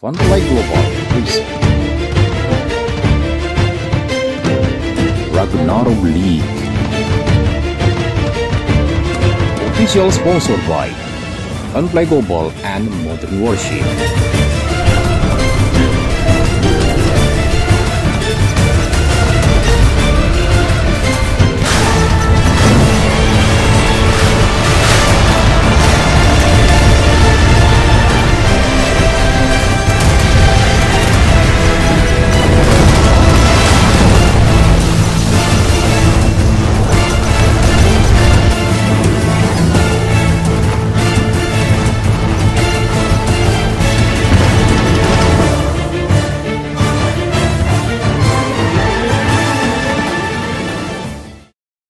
Funplay Global present Ragnarok League. Official sponsored by Unplay Global and Modern Warship.